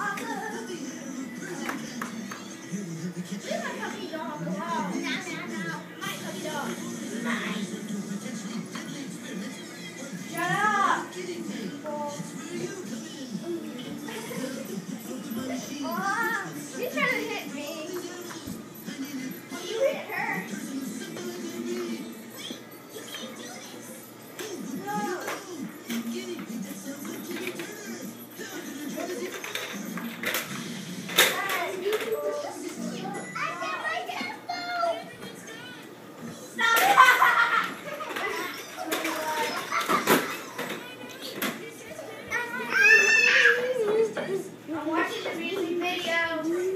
Oh, I'm music video.